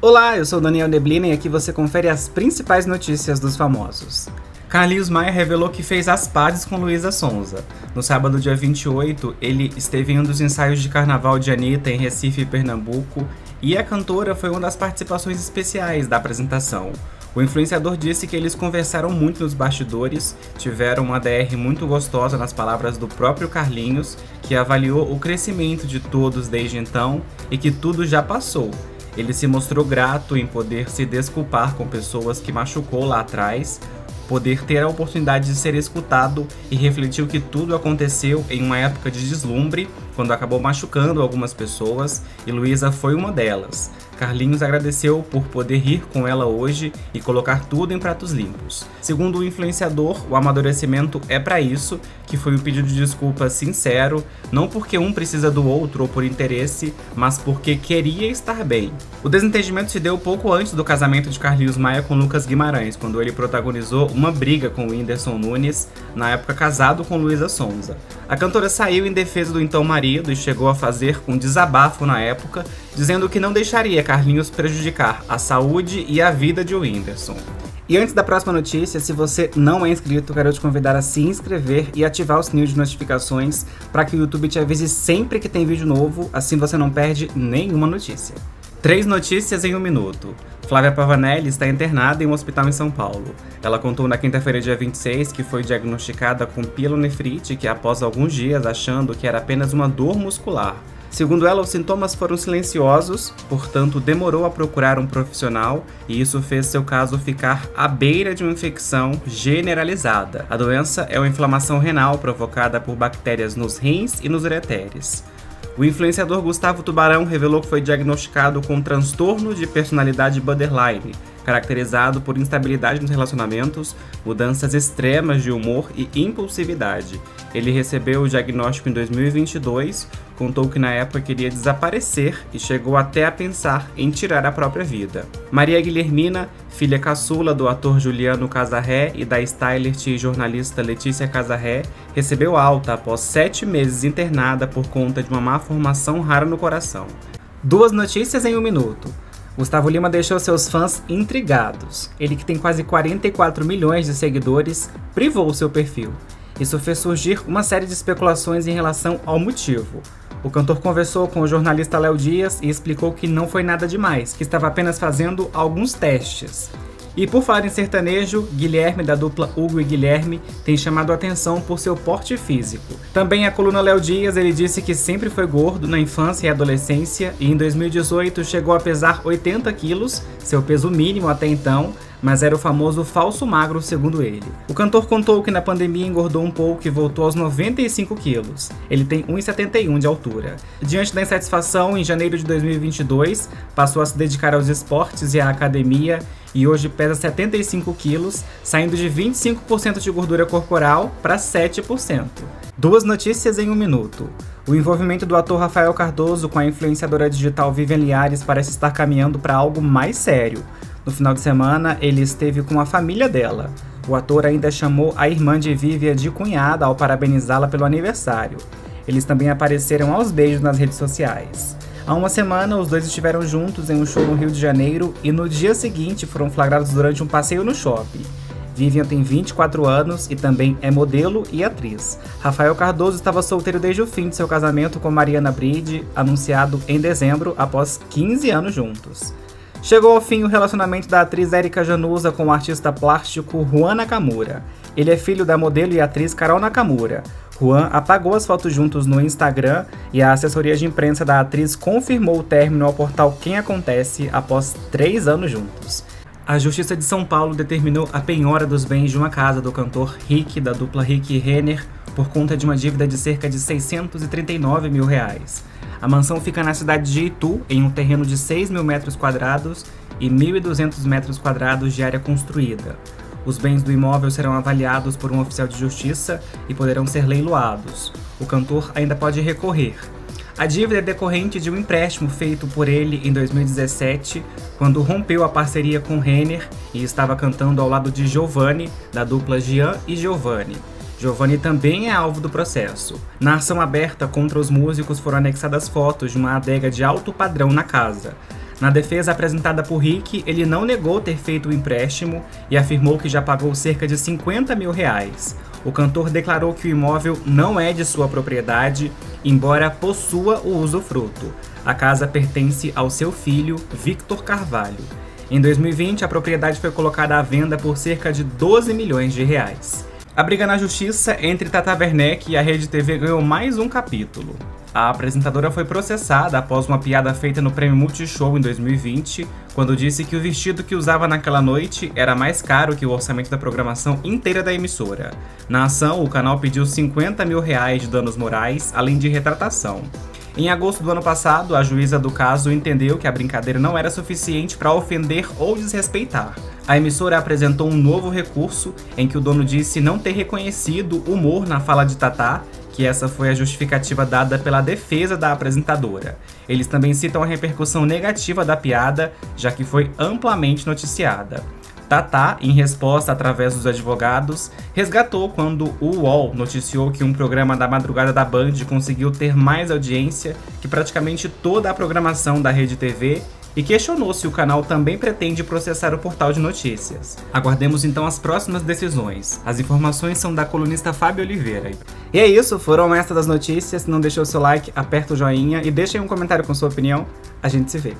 Olá, eu sou Daniel Neblina e aqui você confere as principais notícias dos famosos. Carlinhos Maia revelou que fez as pazes com Luísa Sonza. No sábado, dia 28, ele esteve em um dos ensaios de carnaval de Anitta em Recife, Pernambuco, e a cantora foi uma das participações especiais da apresentação. O influenciador disse que eles conversaram muito nos bastidores, tiveram uma DR muito gostosa nas palavras do próprio Carlinhos, que avaliou o crescimento de todos desde então e que tudo já passou. Ele se mostrou grato em poder se desculpar com pessoas que machucou lá atrás, poder ter a oportunidade de ser escutado e refletiu que tudo aconteceu em uma época de deslumbre, quando acabou machucando algumas pessoas, e Luísa foi uma delas. Carlinhos agradeceu por poder rir com ela hoje e colocar tudo em pratos limpos. Segundo o influenciador, o amadurecimento é para isso, que foi um pedido de desculpa sincero, não porque um precisa do outro ou por interesse, mas porque queria estar bem. O desentendimento se deu pouco antes do casamento de Carlinhos Maia com Lucas Guimarães, quando ele protagonizou uma briga com Whindersson Nunes, na época casado com Luísa Sonza. A cantora saiu em defesa do então marido e chegou a fazer um desabafo na época, dizendo que não deixaria Carlinhos prejudicar a saúde e a vida de Whindersson. E antes da próxima notícia, se você não é inscrito, quero te convidar a se inscrever e ativar o sininho de notificações para que o YouTube te avise sempre que tem vídeo novo, assim você não perde nenhuma notícia. Três notícias em um minuto. Flávia Pavanelli está internada em um hospital em São Paulo. Ela contou na quinta-feira, dia 26, que foi diagnosticada com pielonefrite, que após alguns dias achando que era apenas uma dor muscular. Segundo ela, os sintomas foram silenciosos, portanto, demorou a procurar um profissional e isso fez seu caso ficar à beira de uma infecção generalizada. A doença é uma inflamação renal provocada por bactérias nos rins e nos ureteres. O influenciador Gustavo Tubarão revelou que foi diagnosticado com transtorno de personalidade borderline, caracterizado por instabilidade nos relacionamentos, mudanças extremas de humor e impulsividade. Ele recebeu o diagnóstico em 2022, contou que na época queria desaparecer e chegou até a pensar em tirar a própria vida. Maria Guilhermina, filha caçula do ator Juliano Casarré e da stylist e jornalista Letícia Casarré, recebeu alta após sete meses internada por conta de uma má formação rara no coração. Duas notícias em um minuto. Gustavo Lima deixou seus fãs intrigados. Ele, que tem quase 44 milhões de seguidores, privou seu perfil. Isso fez surgir uma série de especulações em relação ao motivo. O cantor conversou com o jornalista Léo Dias e explicou que não foi nada demais, que estava apenas fazendo alguns testes. E por falar em sertanejo, Guilherme, da dupla Hugo e Guilherme, tem chamado atenção por seu porte físico. Também a coluna Léo Dias, ele disse que sempre foi gordo na infância e adolescência e em 2018 chegou a pesar 80 quilos, seu peso mínimo até então, mas era o famoso falso magro, segundo ele. O cantor contou que na pandemia engordou um pouco e voltou aos 95 quilos. Ele tem 1,71 de altura. Diante da insatisfação, em janeiro de 2022, passou a se dedicar aos esportes e à academia e hoje pesa 75 quilos, saindo de 25% de gordura corporal para 7%. Duas notícias em um minuto. O envolvimento do ator Rafael Cardoso com a influenciadora digital Vivian Liares parece estar caminhando para algo mais sério. No final de semana, ele esteve com a família dela. O ator ainda chamou a irmã de Vivian de cunhada ao parabenizá-la pelo aniversário. Eles também apareceram aos beijos nas redes sociais. Há uma semana, os dois estiveram juntos em um show no Rio de Janeiro e no dia seguinte foram flagrados durante um passeio no shopping. Vivian tem 24 anos e também é modelo e atriz. Rafael Cardoso estava solteiro desde o fim de seu casamento com Mariana Bride, anunciado em dezembro após 15 anos juntos. Chegou ao fim o relacionamento da atriz Erika Januza com o artista plástico Juan Nakamura. Ele é filho da modelo e atriz Carol Nakamura. Juan apagou as fotos juntos no Instagram e a assessoria de imprensa da atriz confirmou o término ao portal Quem Acontece após três anos juntos. A Justiça de São Paulo determinou a penhora dos bens de uma casa do cantor Rick, da dupla Rick e Renner, por conta de uma dívida de cerca de 639 mil reais. A mansão fica na cidade de Itu, em um terreno de 6 mil metros quadrados e 1.200 metros quadrados de área construída. Os bens do imóvel serão avaliados por um oficial de justiça e poderão ser leiloados. O cantor ainda pode recorrer. A dívida é decorrente de um empréstimo feito por ele em 2017, quando rompeu a parceria com Renner e estava cantando ao lado de Giovanni, da dupla Gian e Giovanni. Giovanni também é alvo do processo. Na ação aberta contra os músicos foram anexadas fotos de uma adega de alto padrão na casa. Na defesa apresentada por Rick, ele não negou ter feito o empréstimo e afirmou que já pagou cerca de 50 mil reais. O cantor declarou que o imóvel não é de sua propriedade, embora possua o usufruto. A casa pertence ao seu filho, Victor Carvalho. Em 2020, a propriedade foi colocada à venda por cerca de 12 milhões de reais. A briga na justiça entre Tata Werneck e a Rede TV ganhou mais um capítulo. A apresentadora foi processada após uma piada feita no Prêmio Multishow em 2020, quando disse que o vestido que usava naquela noite era mais caro que o orçamento da programação inteira da emissora. Na ação, o canal pediu 50 mil reais de danos morais, além de retratação. Em agosto do ano passado, a juíza do caso entendeu que a brincadeira não era suficiente para ofender ou desrespeitar. A emissora apresentou um novo recurso em que o dono disse não ter reconhecido humor na fala de Tatá que essa foi a justificativa dada pela defesa da apresentadora. Eles também citam a repercussão negativa da piada, já que foi amplamente noticiada. Tata, em resposta através dos advogados, resgatou quando o UOL noticiou que um programa da madrugada da Band conseguiu ter mais audiência que praticamente toda a programação da rede TV e questionou se o canal também pretende processar o portal de notícias. Aguardemos então as próximas decisões. As informações são da colunista Fábio Oliveira. E é isso, foram estas das notícias. Se não deixou seu like, aperta o joinha e deixe aí um comentário com sua opinião. A gente se vê.